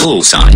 Full sign.